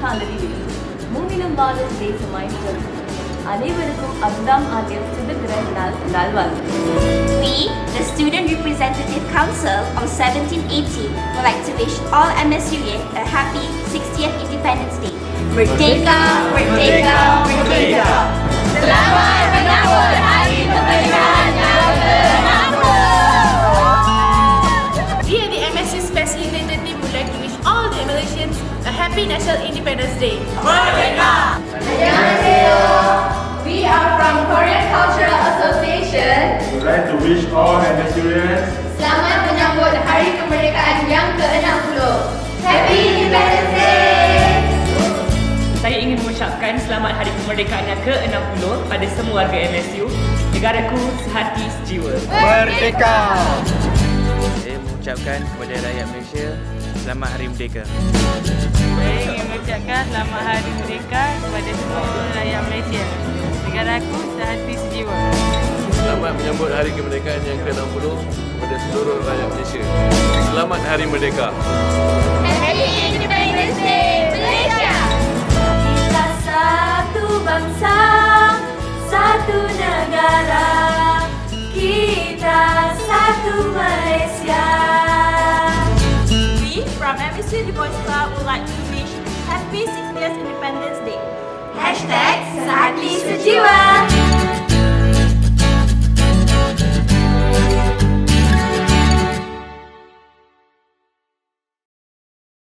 காலடி விடும் மூவிலும் வாழும் தேசமாய் அனைவருக்கும் அறுபதாம் ஆண்டில் சுதந்திர நாள் நல்வாழ்வு We, the Student Representative Council of 1780, would like to wish all MSUian a happy 60th Independence Day. Merdeka, Merdeka, Merdeka. Malaysians a happy National Independence Day. We are from Korean Cultural Association We'd like to wish all MSUians Selamat menyambut Hari Kemerdekaan yang ke-60 Happy Independence Day Saya ingin mengucapkan selamat Hari Kemerdekaan yang ke-60 pada semua warga MSU. Negaraku sehati sejiwa. Merdeka! Saya mengucapkan kepada rakyat Malaysia Selamat Hari Merdeka. Saya ingin mengucapkan selamat Hari Merdeka kepada semua rakyat Malaysia. Negaraku sehati sejiwa. Selamat menyambut Hari Kemerdekaan yang ke-60 kepada seluruh rakyat Malaysia. Selamat Hari Merdeka. Happy Independence Day, Malaysia! Kita satu bangsa, satu negara Kita satu Malaysia MSU The Boys Club would like to wish happy 60th Independence Day. Hashtag sejiwa